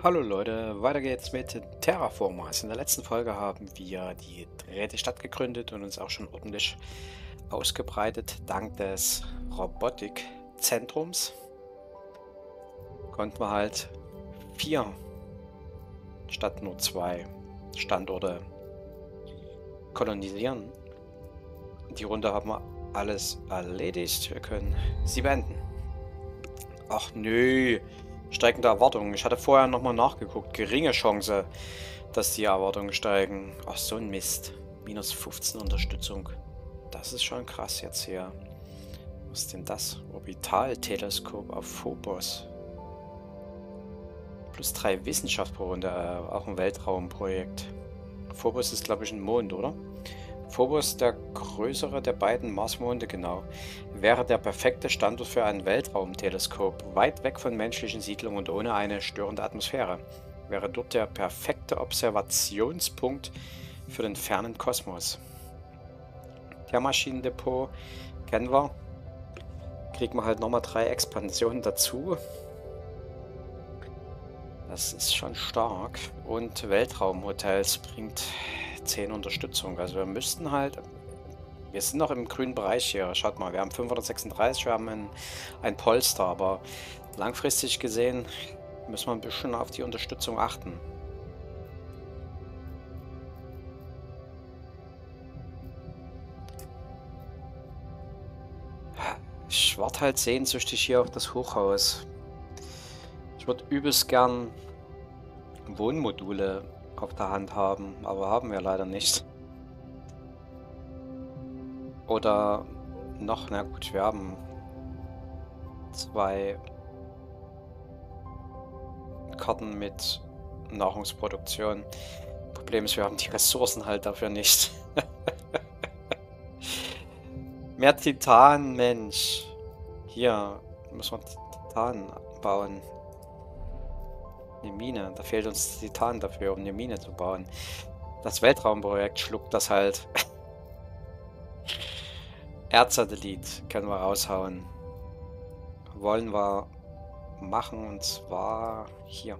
Hallo Leute, weiter geht's mit Terraformers. In der letzten Folge haben wir die dritte Stadt gegründet und uns auch schon ordentlich ausgebreitet. Dank des Robotikzentrums konnten wir halt vier statt nur zwei Standorte kolonisieren. Die Runde haben wir alles erledigt. Wir können sie beenden. Ach nö, steigende Erwartungen. Ich hatte vorher nochmal nachgeguckt. Geringe Chance, dass die Erwartungen steigen. Ach, so ein Mist. Minus 15 Unterstützung. Das ist schon krass jetzt hier. Was ist denn das? Orbitalteleskop auf Phobos. Plus drei Wissenschaft pro Runde. Äh, auch ein Weltraumprojekt. Phobos ist, glaube ich, ein Mond, oder? Phobos, der größere der beiden Marsmonde genau, wäre der perfekte Standort für ein Weltraumteleskop, weit weg von menschlichen Siedlungen und ohne eine störende Atmosphäre. Wäre dort der perfekte Observationspunkt für den fernen Kosmos. Der Maschinendepot kennen wir. Kriegen wir halt nochmal drei Expansionen dazu. Das ist schon stark. Und Weltraumhotels bringt 10 Unterstützung. Also wir müssten halt... Wir sind noch im grünen Bereich hier. Schaut mal, wir haben 536, wir haben ein, ein Polster, aber langfristig gesehen müssen wir ein bisschen auf die Unterstützung achten. Ich warte halt sehnsüchtig hier auf das Hochhaus. Ich würde übelst gern Wohnmodule auf der Hand haben, aber haben wir leider nicht. Oder noch, na gut, wir haben zwei Karten mit Nahrungsproduktion. Problem ist, wir haben die Ressourcen halt dafür nicht. Mehr Titan, Mensch. Hier müssen wir Titan bauen. Eine Mine. Da fehlt uns Titan dafür, um eine Mine zu bauen. Das Weltraumprojekt schluckt das halt. Erdsatellit können wir raushauen. Wollen wir machen und zwar hier.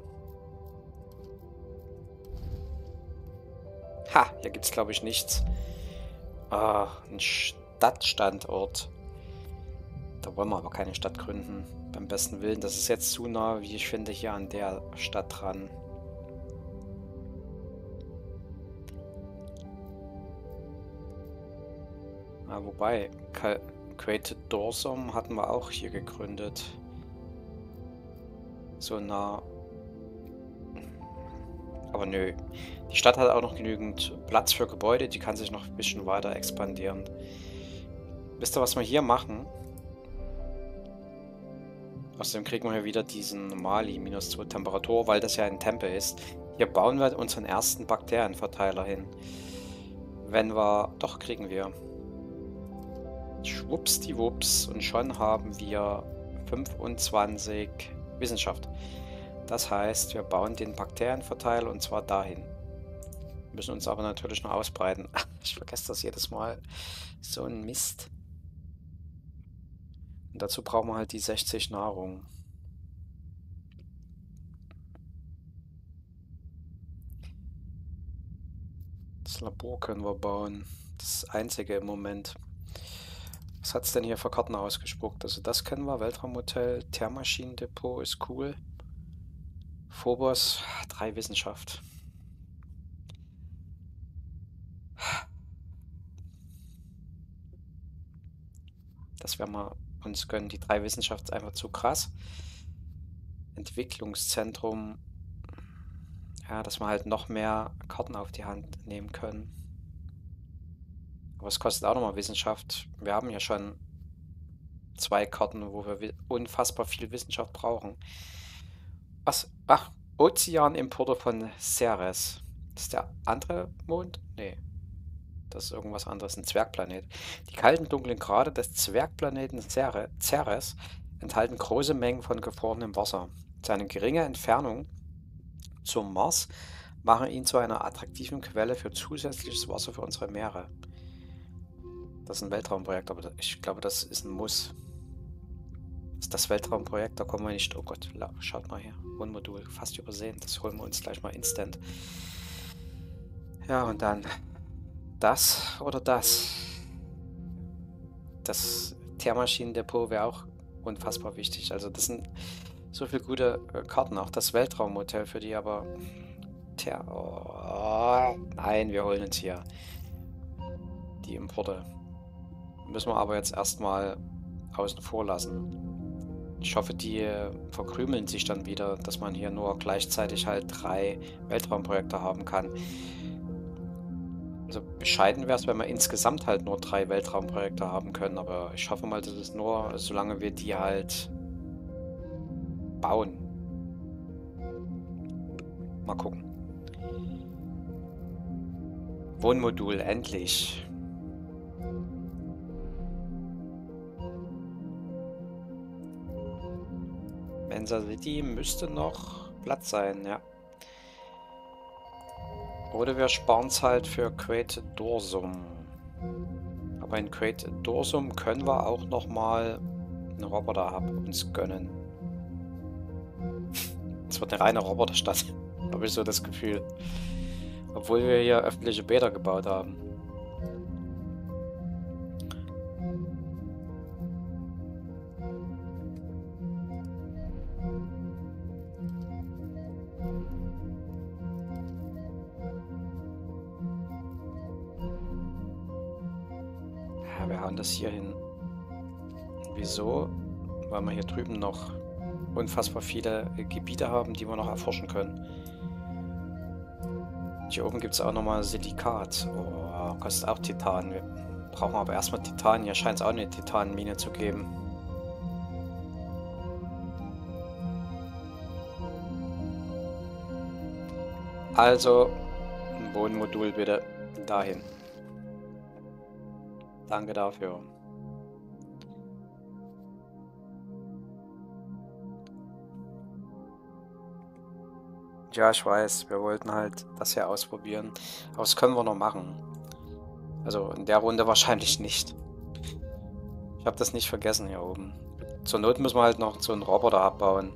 Ha, hier gibt es glaube ich nichts. Ah, ein Stadtstandort. Da wollen wir aber keine Stadt gründen. Beim besten Willen. Das ist jetzt zu nah, wie ich finde, hier an der Stadt dran. Ah, wobei, Created Dorsum hatten wir auch hier gegründet. So nah. Aber nö. Die Stadt hat auch noch genügend Platz für Gebäude. Die kann sich noch ein bisschen weiter expandieren. Wisst ihr, was wir hier machen? Außerdem kriegen wir hier wieder diesen Mali minus 2 Temperatur, weil das ja ein Tempel ist. Hier bauen wir unseren ersten Bakterienverteiler hin. Wenn wir... Doch, kriegen wir. Schwuppsdiwupps. Und schon haben wir 25 Wissenschaft. Das heißt, wir bauen den Bakterienverteiler und zwar dahin. Müssen uns aber natürlich noch ausbreiten. Ich vergesse das jedes Mal. So ein Mist. Und dazu brauchen wir halt die 60 Nahrung. Das Labor können wir bauen. Das einzige im Moment. Was hat es denn hier für Karten ausgespuckt? Also das kennen wir. Weltraumhotel, Thermaschinendepot ist cool. Phobos, drei Wissenschaft. Das werden wir uns gönnen. Die drei Wissenschaft einfach zu krass. Entwicklungszentrum. Ja, dass wir halt noch mehr Karten auf die Hand nehmen können. Aber es kostet auch nochmal Wissenschaft. Wir haben ja schon zwei Karten, wo wir unfassbar viel Wissenschaft brauchen. Was? Ach, Ozeanimporter von Ceres. Das ist der andere Mond? Nee. Das ist irgendwas anderes, ein Zwergplanet. Die kalten, dunklen Grade des Zwergplaneten Ceres enthalten große Mengen von gefrorenem Wasser. Seine geringe Entfernung zum Mars machen ihn zu einer attraktiven Quelle für zusätzliches Wasser für unsere Meere. Das ist ein Weltraumprojekt, aber ich glaube, das ist ein Muss. Das, das Weltraumprojekt, da kommen wir nicht... Oh Gott, schaut mal hier. Wohnmodul, fast übersehen. Das holen wir uns gleich mal instant. Ja, und dann das oder das. Das Thermaschinendepot wäre auch unfassbar wichtig. Also das sind so viele gute äh, Karten. Auch das Weltraumhotel für die, aber... Tja, oh, nein, wir holen uns hier die Importe. Müssen wir aber jetzt erstmal außen vor lassen. Ich hoffe, die verkrümeln sich dann wieder, dass man hier nur gleichzeitig halt drei Weltraumprojekte haben kann. Also bescheiden wäre es, wenn wir insgesamt halt nur drei Weltraumprojekte haben können, aber ich hoffe mal, dass es nur, solange wir die halt bauen. Mal gucken. Wohnmodul, endlich. Mensa City müsste noch Platz sein, ja. Oder wir sparen es halt für Create Dorsum. Aber in Create Dorsum können wir auch nochmal einen Roboter-Hub uns gönnen. Es wird eine reine Roboterstadt, habe ich so das Gefühl. Obwohl wir hier öffentliche Bäder gebaut haben. Das hier hin. Wieso? Weil wir hier drüben noch unfassbar viele Gebiete haben, die wir noch erforschen können. Hier oben gibt es auch nochmal Silikat. Oh, kostet auch Titan. Wir brauchen aber erstmal Titan. Hier scheint es auch eine Titanmine zu geben. Also, ein Bodenmodul bitte dahin. Danke dafür. Ja, ich weiß, wir wollten halt das hier ausprobieren. Aber das können wir noch machen. Also in der Runde wahrscheinlich nicht. Ich habe das nicht vergessen hier oben. Zur Not müssen wir halt noch so einen Roboter abbauen.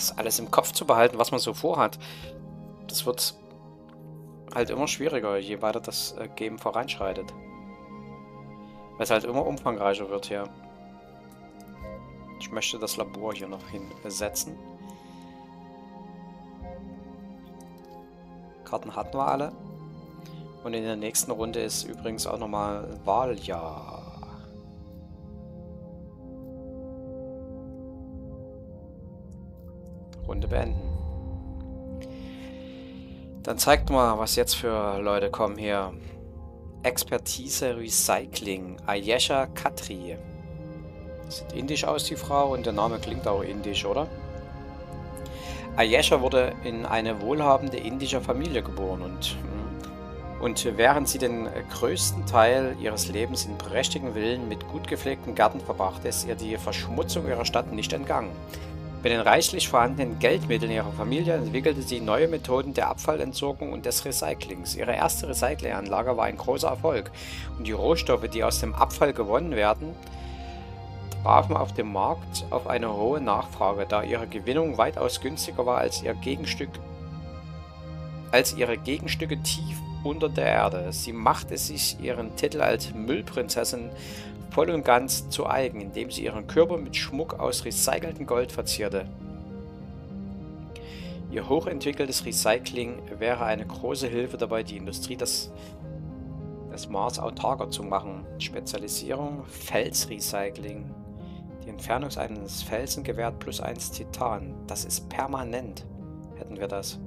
Das alles im Kopf zu behalten, was man so vorhat, das wird halt immer schwieriger, je weiter das äh, Game voranschreitet. Weil es halt immer umfangreicher wird hier. Ich möchte das Labor hier noch hinsetzen. Karten hatten wir alle. Und in der nächsten Runde ist übrigens auch nochmal Wahljahr. Beenden. Dann zeigt mal, was jetzt für Leute kommen hier. Expertise Recycling. Ayesha Katri. Sieht indisch aus, die Frau, und der Name klingt auch indisch, oder? Ayesha wurde in eine wohlhabende indische Familie geboren und, hm, und während sie den größten Teil ihres Lebens in prächtigen Villen mit gut gepflegten Gärten verbrachte, ist ihr die Verschmutzung ihrer Stadt nicht entgangen. Mit den reichlich vorhandenen Geldmitteln ihrer Familie entwickelte sie neue Methoden der Abfallentsorgung und des Recyclings. Ihre erste Recyclinganlage war ein großer Erfolg und die Rohstoffe, die aus dem Abfall gewonnen werden, trafen auf dem Markt auf eine hohe Nachfrage, da ihre Gewinnung weitaus günstiger war als ihr Gegenstück als ihre Gegenstücke tief unter der Erde. Sie machte sich ihren Titel als Müllprinzessin voll und ganz zu eigen, indem sie ihren Körper mit Schmuck aus recyceltem Gold verzierte. Ihr hochentwickeltes Recycling wäre eine große Hilfe dabei, die Industrie des, des Mars autarker zu machen. Spezialisierung Felsrecycling. Die Entfernung eines Felsen gewährt plus 1 Titan. Das ist permanent. Hätten wir das.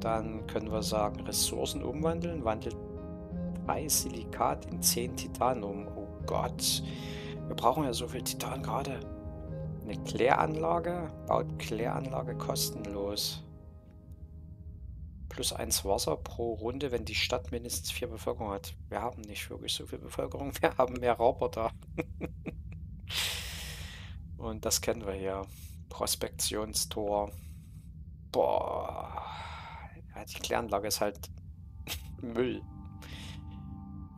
Dann können wir sagen, Ressourcen umwandeln. Wandelt 3 Silikat in 10 Titan um. Oh Gott. Wir brauchen ja so viel Titan gerade. Eine Kläranlage baut Kläranlage kostenlos. Plus 1 Wasser pro Runde, wenn die Stadt mindestens 4 Bevölkerung hat. Wir haben nicht wirklich so viel Bevölkerung. Wir haben mehr Roboter. Und das kennen wir hier. Prospektionstor. Boah. Ja, die Kläranlage ist halt Müll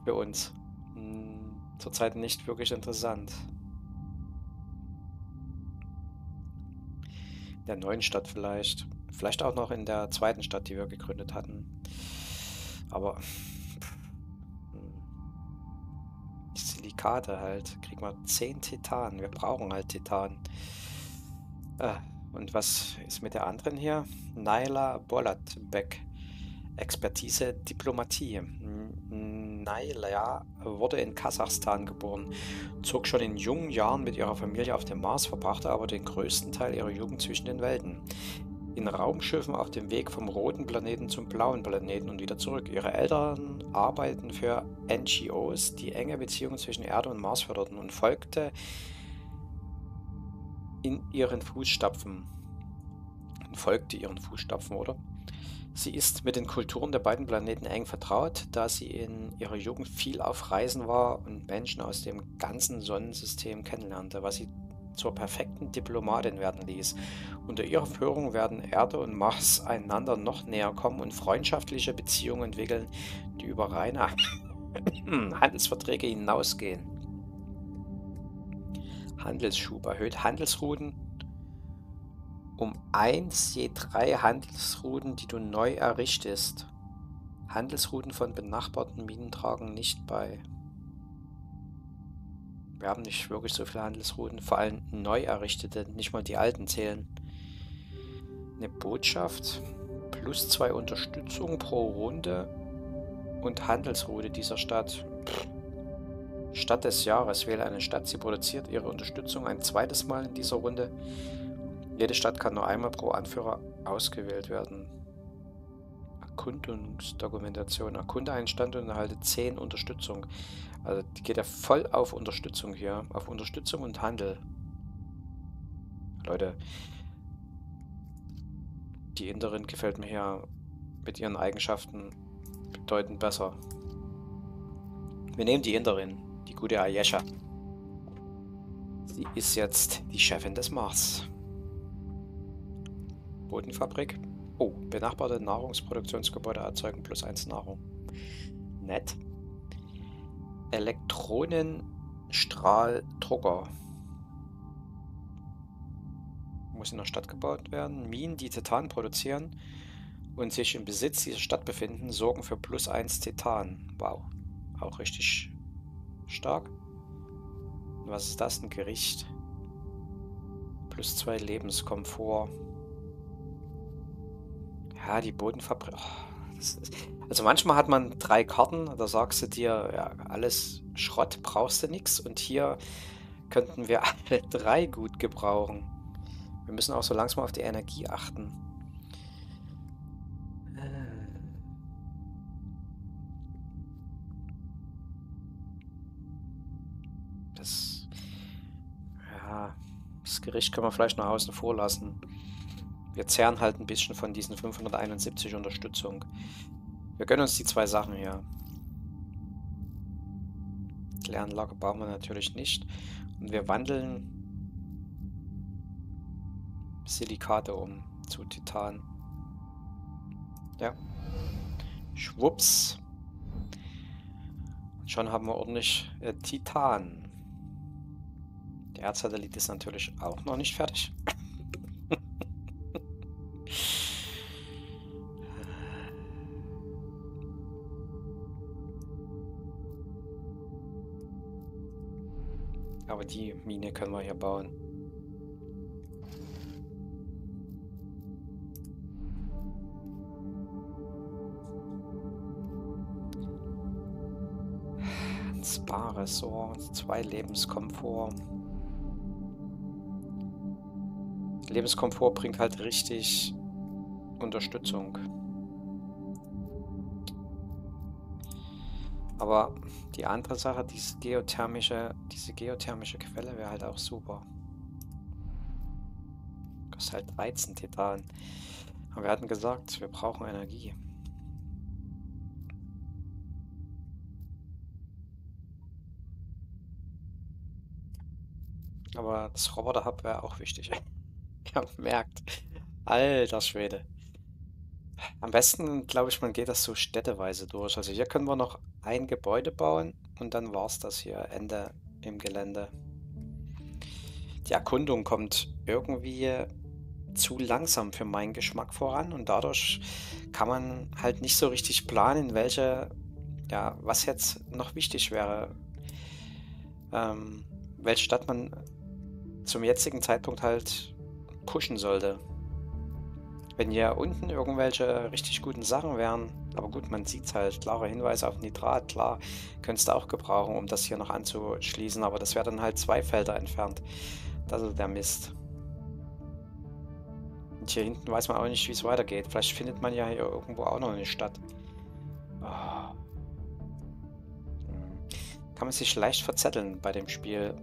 für uns. Hm, zurzeit nicht wirklich interessant. In der neuen Stadt vielleicht. Vielleicht auch noch in der zweiten Stadt, die wir gegründet hatten. Aber hm, Silikate halt. Kriegen wir 10 Titan. Wir brauchen halt Titan. Ah, und was ist mit der anderen hier? Naila Bolatbek. Expertise Diplomatie. Naila wurde in Kasachstan geboren, zog schon in jungen Jahren mit ihrer Familie auf den Mars, verbrachte aber den größten Teil ihrer Jugend zwischen den Welten. In Raumschiffen auf dem Weg vom roten Planeten zum blauen Planeten und wieder zurück. Ihre Eltern arbeiten für NGOs, die enge Beziehungen zwischen Erde und Mars förderten und folgte in ihren Fußstapfen. Folgte ihren Fußstapfen, oder? Sie ist mit den Kulturen der beiden Planeten eng vertraut, da sie in ihrer Jugend viel auf Reisen war und Menschen aus dem ganzen Sonnensystem kennenlernte, was sie zur perfekten Diplomatin werden ließ. Unter ihrer Führung werden Erde und Mars einander noch näher kommen und freundschaftliche Beziehungen entwickeln, die über reine Handelsverträge hinausgehen. Handelsschub erhöht Handelsrouten um 1 je 3 Handelsrouten, die du neu errichtest. Handelsrouten von benachbarten Minen tragen nicht bei. Wir haben nicht wirklich so viele Handelsrouten, vor allem neu errichtete, nicht mal die alten zählen. Eine Botschaft, plus zwei Unterstützung pro Runde und Handelsroute dieser Stadt. Stadt des Jahres wähle eine Stadt, sie produziert ihre Unterstützung ein zweites Mal in dieser Runde. Jede Stadt kann nur einmal pro Anführer ausgewählt werden. Erkundungsdokumentation. Erkunde einen Stand und erhalte 10 Unterstützung. Also die geht ja voll auf Unterstützung hier. Auf Unterstützung und Handel. Leute, die Inderin gefällt mir hier mit ihren Eigenschaften bedeutend besser. Wir nehmen die Inderin, die gute Ayesha. Sie ist jetzt die Chefin des Mars. Bodenfabrik. Oh, benachbarte Nahrungsproduktionsgebäude erzeugen plus 1 Nahrung. Nett. Elektronenstrahldrucker. Muss in der Stadt gebaut werden. Minen, die Titan produzieren und sich im Besitz dieser Stadt befinden, sorgen für plus 1 Titan. Wow. Auch richtig stark. was ist das? Ein Gericht. Plus 2 Lebenskomfort. Ja, die Bodenfabrik. Oh, also manchmal hat man drei Karten, da sagst du dir, ja, alles Schrott, brauchst du nichts. Und hier könnten wir alle drei gut gebrauchen. Wir müssen auch so langsam auf die Energie achten. Das, ja, das Gericht können wir vielleicht noch außen vor lassen. Wir zehren halt ein bisschen von diesen 571 Unterstützung. Wir gönnen uns die zwei Sachen hier. Kläranlage brauchen wir natürlich nicht. Und wir wandeln Silikate um zu Titan. Ja. Schwupps. Schon haben wir ordentlich äh, Titan. Der Erdsatellit ist natürlich auch noch nicht fertig. Die Mine können wir hier bauen. Ein Spa-Ressort, zwei Lebenskomfort. Lebenskomfort bringt halt richtig Unterstützung. Aber die andere Sache, diese geothermische, diese geothermische Quelle wäre halt auch super. Das ist halt 13 Titan. Aber wir hatten gesagt, wir brauchen Energie. Aber das Roboter-Hub wäre auch wichtig. Ihr merkt, Alter Schwede. Am besten, glaube ich, man geht das so städteweise durch. Also hier können wir noch ein Gebäude bauen und dann war es das hier. Ende im Gelände. Die Erkundung kommt irgendwie zu langsam für meinen Geschmack voran und dadurch kann man halt nicht so richtig planen, welche, ja, was jetzt noch wichtig wäre. Ähm, welche Stadt man zum jetzigen Zeitpunkt halt pushen sollte. Wenn hier unten irgendwelche richtig guten Sachen wären, aber gut, man sieht halt, klare Hinweise auf Nitrat, klar, könntest du auch gebrauchen, um das hier noch anzuschließen, aber das wäre dann halt zwei Felder entfernt. Das ist der Mist. Und hier hinten weiß man auch nicht, wie es weitergeht. Vielleicht findet man ja hier irgendwo auch noch eine Stadt. Oh. Kann man sich leicht verzetteln bei dem Spiel,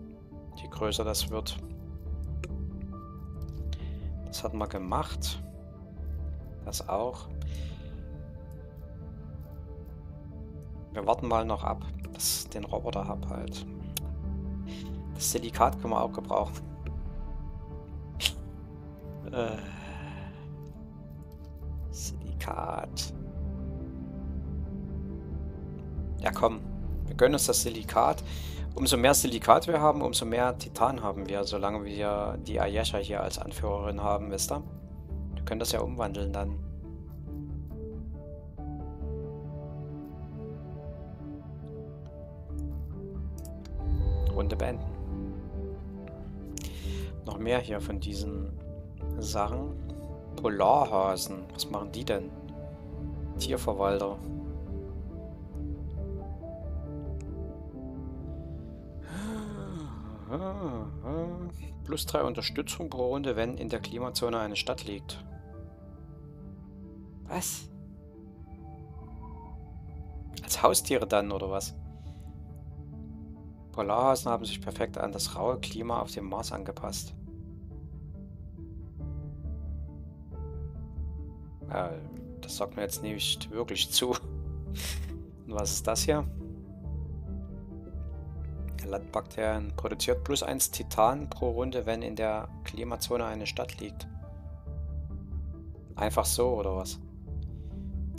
je größer das wird. Das hat man gemacht. Das auch. Wir warten mal noch ab, dass den Roboter hab halt. Das Silikat können wir auch gebrauchen. äh. Silikat. Ja komm, wir gönnen uns das Silikat. Umso mehr Silikat wir haben, umso mehr Titan haben wir, solange wir die Ayesha hier als Anführerin haben, wisst ihr? Können das ja umwandeln dann. Runde beenden. Noch mehr hier von diesen Sachen. Polarhasen. Was machen die denn? Tierverwalter. Plus drei Unterstützung pro Runde, wenn in der Klimazone eine Stadt liegt. Was? Als Haustiere dann, oder was? Polarhasen haben sich perfekt an das raue Klima auf dem Mars angepasst. Ja, das sagt mir jetzt nicht wirklich zu. Und was ist das hier? Landbakterien produziert plus 1 Titan pro Runde, wenn in der Klimazone eine Stadt liegt. Einfach so, oder was?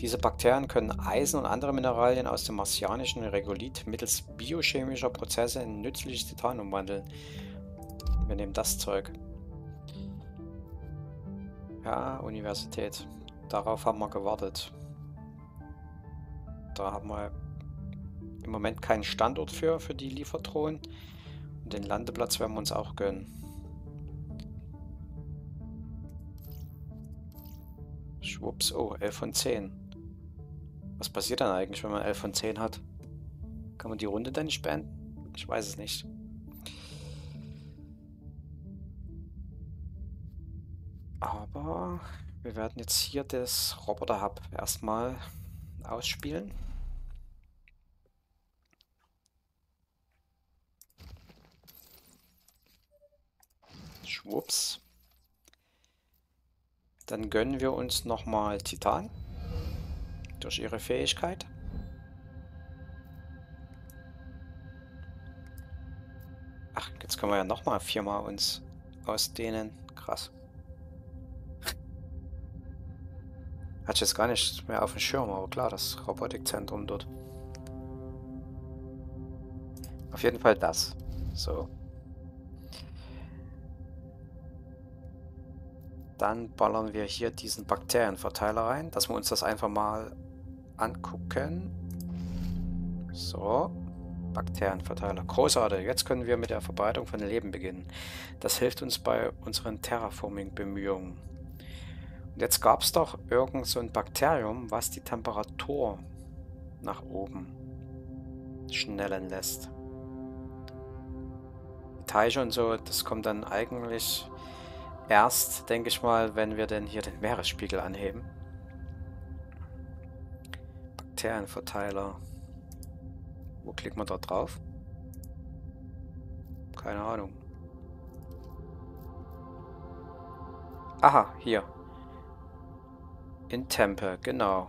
Diese Bakterien können Eisen und andere Mineralien aus dem martianischen Regolith mittels biochemischer Prozesse in nützliches Titan umwandeln. Wir nehmen das Zeug. Ja, Universität. Darauf haben wir gewartet. Da haben wir im Moment keinen Standort für, für die Lieferdrohnen. Und den Landeplatz werden wir uns auch gönnen. Schwupps, oh, 11 von 10. Was passiert dann eigentlich, wenn man 11 von 10 hat? Kann man die Runde dann nicht beenden? Ich weiß es nicht. Aber wir werden jetzt hier das Roboter-Hub erstmal ausspielen. Schwupps. Dann gönnen wir uns nochmal Titan durch ihre Fähigkeit. Ach, jetzt können wir ja nochmal viermal uns ausdehnen. Krass. Hatte ich jetzt gar nicht mehr auf dem Schirm, aber klar, das Robotikzentrum dort. Auf jeden Fall das. So. Dann ballern wir hier diesen Bakterienverteiler rein, dass wir uns das einfach mal angucken. So. Bakterienverteiler. Großartig. Jetzt können wir mit der Verbreitung von Leben beginnen. Das hilft uns bei unseren Terraforming-Bemühungen. Und jetzt gab es doch irgend so ein Bakterium, was die Temperatur nach oben schnellen lässt. Die Teiche und so, das kommt dann eigentlich erst, denke ich mal, wenn wir denn hier den Meeresspiegel anheben. Laternenverteiler. Wo klickt man da drauf? Keine Ahnung. Aha, hier. In Tempe, genau.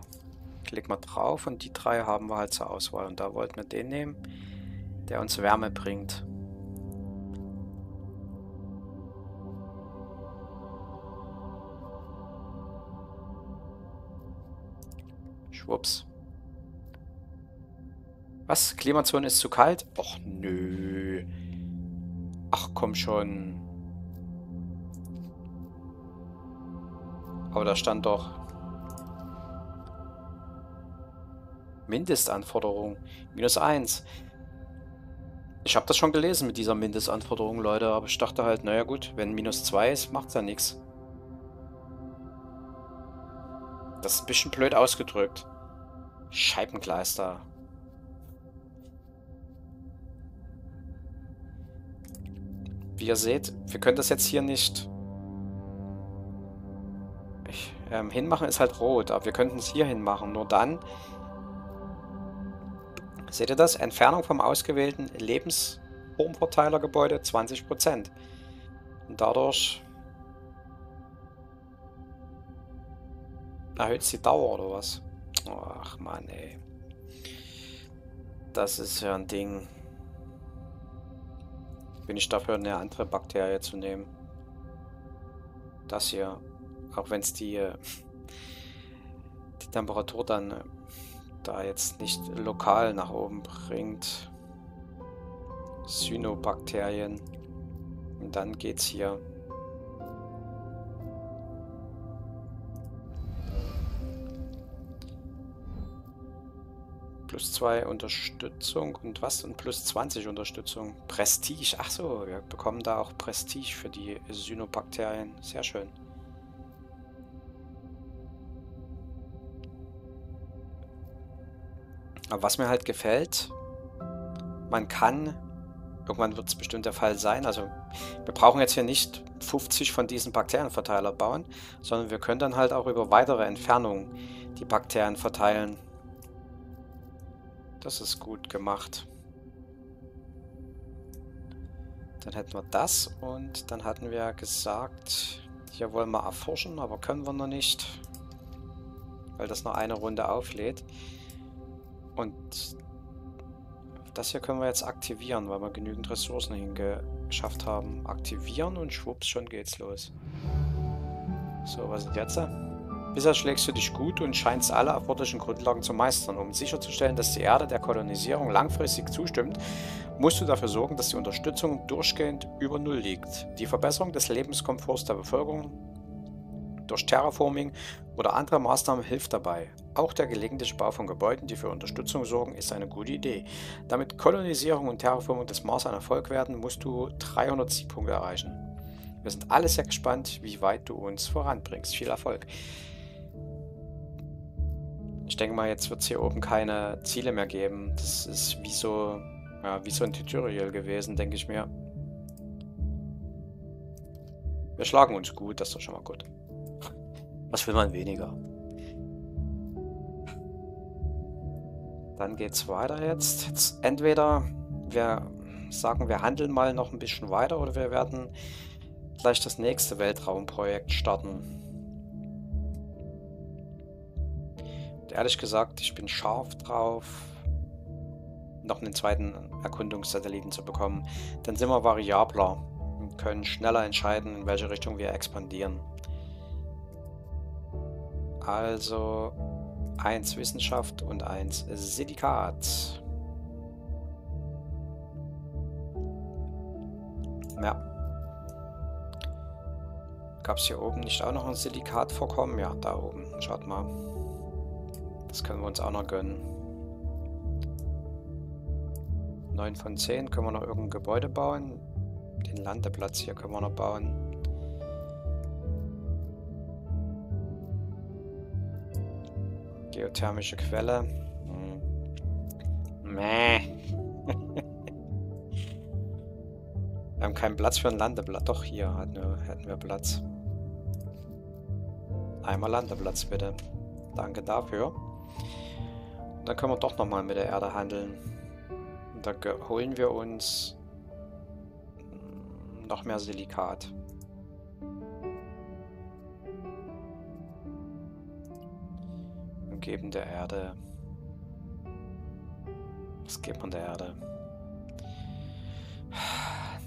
Klick mal drauf und die drei haben wir halt zur Auswahl. Und da wollten wir den nehmen, der uns Wärme bringt. Schwupps. Was? Klimazone ist zu kalt? Och, nö. Ach, komm schon. Aber da stand doch Mindestanforderung. Minus 1. Ich habe das schon gelesen mit dieser Mindestanforderung, Leute, aber ich dachte halt, naja gut, wenn minus 2 ist, macht's ja nichts. Das ist ein bisschen blöd ausgedrückt. Scheibenkleister. Wie ihr seht, wir können das jetzt hier nicht ich, ähm, hinmachen, ist halt rot, aber wir könnten es hier hinmachen. Nur dann Seht ihr das? Entfernung vom ausgewählten Lebensformverteilergebäude 20%. Und dadurch erhöht es die Dauer oder was? Ach man, ey. Das ist ja ein Ding. Bin ich dafür, eine andere Bakterie zu nehmen. Das hier. Auch wenn es die, äh, die Temperatur dann äh, da jetzt nicht lokal nach oben bringt. Cyanobakterien. Und dann geht's hier. Plus 2 Unterstützung und was? Und plus 20 Unterstützung. Prestige. Achso, wir bekommen da auch Prestige für die Cyanobakterien. Sehr schön. Aber was mir halt gefällt, man kann, irgendwann wird es bestimmt der Fall sein, also wir brauchen jetzt hier nicht 50 von diesen Bakterienverteiler bauen, sondern wir können dann halt auch über weitere Entfernungen die Bakterien verteilen. Das ist gut gemacht. Dann hätten wir das und dann hatten wir gesagt, hier wollen wir erforschen, aber können wir noch nicht, weil das noch eine Runde auflädt. Und das hier können wir jetzt aktivieren, weil wir genügend Ressourcen hingeschafft haben. Aktivieren und schwupps, schon geht's los. So, was ist jetzt? Bisher schlägst du dich gut und scheinst alle erforderlichen Grundlagen zu meistern. Um sicherzustellen, dass die Erde der Kolonisierung langfristig zustimmt, musst du dafür sorgen, dass die Unterstützung durchgehend über Null liegt. Die Verbesserung des Lebenskomforts der Bevölkerung durch Terraforming oder andere Maßnahmen hilft dabei. Auch der gelegentliche Bau von Gebäuden, die für Unterstützung sorgen, ist eine gute Idee. Damit Kolonisierung und Terraformung des Mars ein Erfolg werden, musst du 300 Siegpunkte erreichen. Wir sind alle sehr gespannt, wie weit du uns voranbringst. Viel Erfolg. Ich denke mal, jetzt wird es hier oben keine Ziele mehr geben. Das ist wie so, ja, wie so ein Tutorial gewesen, denke ich mir. Wir schlagen uns gut, das ist doch schon mal gut. Was will man weniger? Dann geht's weiter jetzt. jetzt. Entweder wir sagen, wir handeln mal noch ein bisschen weiter oder wir werden gleich das nächste Weltraumprojekt starten. Ehrlich gesagt, ich bin scharf drauf, noch einen zweiten Erkundungssatelliten zu bekommen. Dann sind wir variabler und können schneller entscheiden, in welche Richtung wir expandieren. Also eins Wissenschaft und eins Silikat. Ja. Gab es hier oben nicht auch noch ein Silikatvorkommen? Ja, da oben. Schaut mal. Das können wir uns auch noch gönnen. 9 von 10. Können wir noch irgendein Gebäude bauen? Den Landeplatz hier können wir noch bauen. Geothermische Quelle. Hm. Mäh. wir haben keinen Platz für ein Landeplatz. Doch, hier hätten wir Platz. Einmal Landeplatz, bitte. Danke dafür. Und dann können wir doch nochmal mit der Erde handeln. Und da holen wir uns noch mehr Silikat. geben der Erde. Was gibt man der Erde?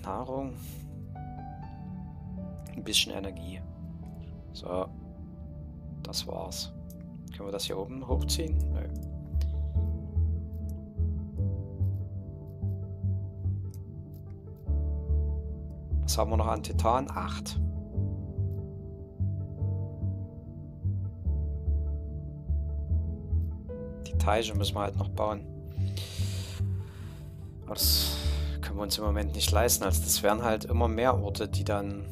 Nahrung. Ein bisschen Energie. So. Das war's. Können wir das hier oben hochziehen? Nö. Was haben wir noch an Titan? Acht. Die Teiche müssen wir halt noch bauen. Das können wir uns im Moment nicht leisten. Also das wären halt immer mehr Orte, die dann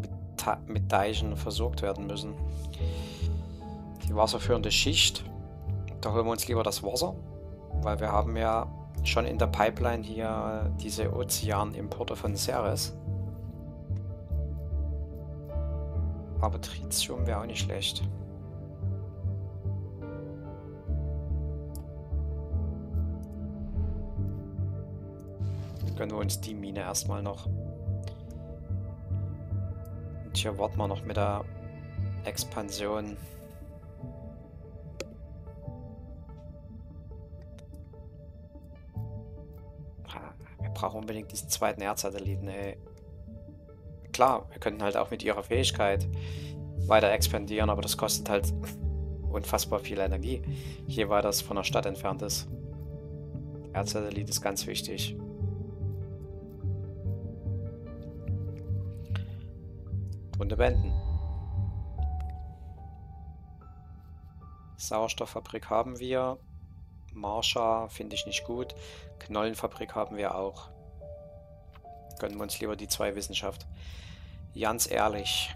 mit, mit Teichen versorgt werden müssen. Die wasserführende Schicht, da holen wir uns lieber das Wasser, weil wir haben ja schon in der Pipeline hier diese Ozeanimporte von Ceres. Aber Tritium wäre auch nicht schlecht. gönnen wir uns die Mine erstmal noch. Und hier warten wir noch mit der Expansion. Wir brauchen unbedingt diesen zweiten Erdsatelliten, ey. Klar, wir könnten halt auch mit ihrer Fähigkeit weiter expandieren, aber das kostet halt unfassbar viel Energie, je weiter es von der Stadt entfernt ist. Erdsatellit ist ganz wichtig. Runde beenden. Sauerstofffabrik haben wir. Marsha finde ich nicht gut. Knollenfabrik haben wir auch. Gönnen wir uns lieber die zwei Wissenschaft. Ganz ehrlich.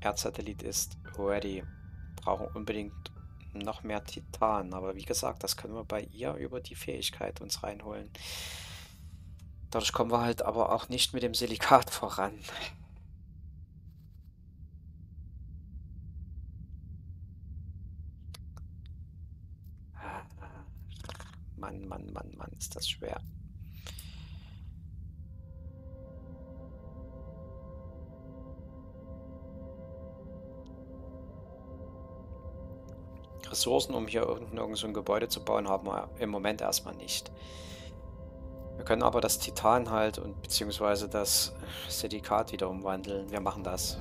Erdsatellit ist ready. Brauchen unbedingt noch mehr Titan. Aber wie gesagt, das können wir bei ihr über die Fähigkeit uns reinholen. Dadurch kommen wir halt aber auch nicht mit dem Silikat voran. Mann, Mann, Mann, Mann, ist das schwer. Ressourcen, um hier unten irgend so ein Gebäude zu bauen, haben wir im Moment erstmal nicht. Wir können aber das Titan halt und beziehungsweise das Silikat wieder umwandeln. Wir machen das.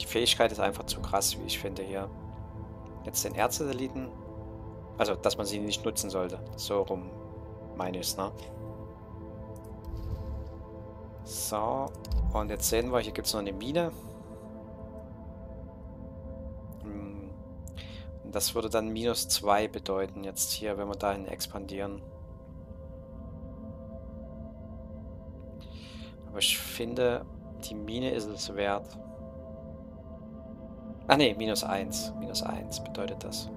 Die Fähigkeit ist einfach zu krass, wie ich finde hier. Jetzt den Erzsatelliten. Also, dass man sie nicht nutzen sollte. So rum meine ich ne? So. Und jetzt sehen wir, hier gibt es noch eine Mine. Hm. Das würde dann minus 2 bedeuten, jetzt hier, wenn wir dahin expandieren. Aber ich finde, die Mine ist es wert. Ah ne, minus 1. Minus 1 bedeutet das.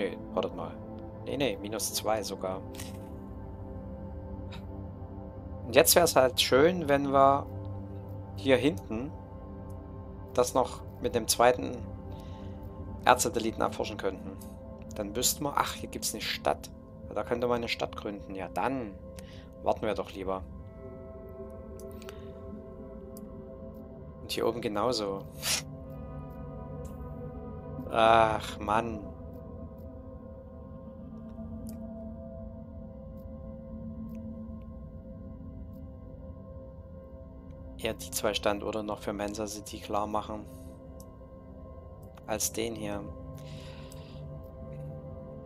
Nö, wartet mal. Ne, ne, minus 2 sogar. Und jetzt wäre es halt schön, wenn wir hier hinten das noch mit dem zweiten Erdsatelliten erforschen könnten. Dann wüssten wir, ach, hier gibt es eine Stadt. Da könnte man eine Stadt gründen. Ja, dann warten wir doch lieber. Und hier oben genauso. Ach, Mann. Eher die zwei Standorte noch für Mensa City klar machen. Als den hier.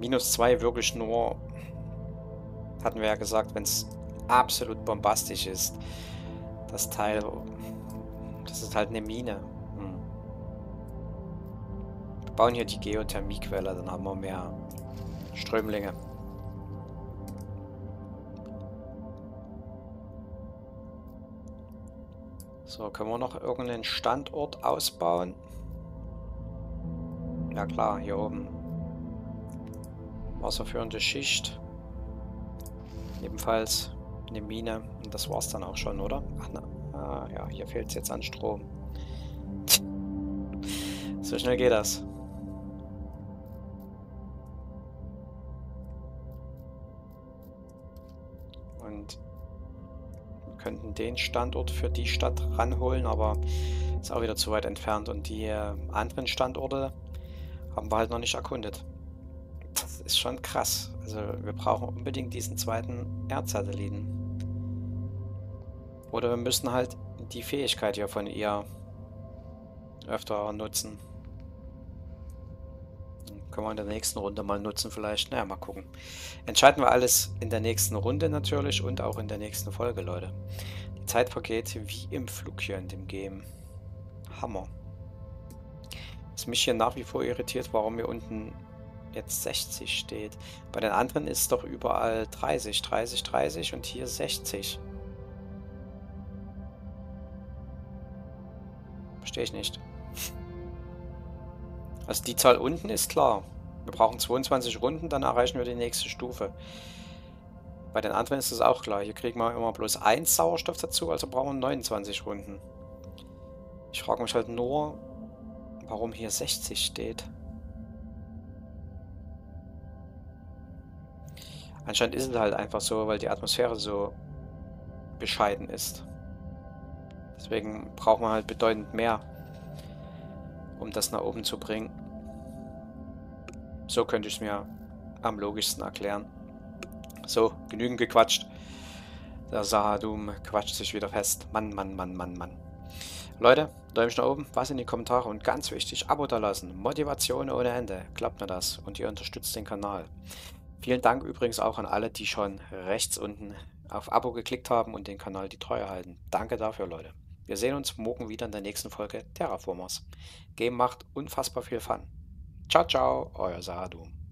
Minus zwei wirklich nur, hatten wir ja gesagt, wenn es absolut bombastisch ist. Das Teil das ist halt eine Mine. Hm. Wir bauen hier die Geothermiequelle, dann haben wir mehr Strömlinge. So, können wir noch irgendeinen Standort ausbauen? Ja klar, hier oben. Wasserführende Schicht. Ebenfalls eine Mine. Und das war's dann auch schon, oder? Ach, na, Ah, ja, hier fehlt es jetzt an Strom. so schnell geht das. Und könnten den Standort für die Stadt ranholen, aber ist auch wieder zu weit entfernt. Und die äh, anderen Standorte haben wir halt noch nicht erkundet. Das ist schon krass. Also wir brauchen unbedingt diesen zweiten Erdsatelliten. Oder wir müssen halt die Fähigkeit hier von ihr öfter nutzen. Können wir in der nächsten Runde mal nutzen vielleicht. Naja, mal gucken. Entscheiden wir alles in der nächsten Runde natürlich und auch in der nächsten Folge, Leute. Die Zeit vergeht wie im Flug hier in dem Game. Hammer. Was mich hier nach wie vor irritiert, warum hier unten jetzt 60 steht. Bei den anderen ist doch überall 30, 30, 30 und hier 60. Verstehe ich nicht. Also die Zahl unten ist klar. Wir brauchen 22 Runden, dann erreichen wir die nächste Stufe. Bei den anderen ist es auch klar. Hier kriegen wir immer bloß 1 Sauerstoff dazu, also brauchen wir 29 Runden. Ich frage mich halt nur, warum hier 60 steht. Anscheinend ist es halt einfach so, weil die Atmosphäre so bescheiden ist. Deswegen braucht man halt bedeutend mehr, um das nach oben zu bringen. So könnte ich es mir am logischsten erklären. So, genügend gequatscht. Der Sahadum quatscht sich wieder fest. Mann, Mann, Mann, Mann, Mann. Leute, Däumchen nach oben, was in die Kommentare und ganz wichtig, Abo da lassen. Motivation ohne Ende. Klappt mir das und ihr unterstützt den Kanal. Vielen Dank übrigens auch an alle, die schon rechts unten auf Abo geklickt haben und den Kanal die Treue halten. Danke dafür, Leute. Wir sehen uns morgen wieder in der nächsten Folge Terraformers. Game macht unfassbar viel Fun. Ciao, ciao, euer Sahadum.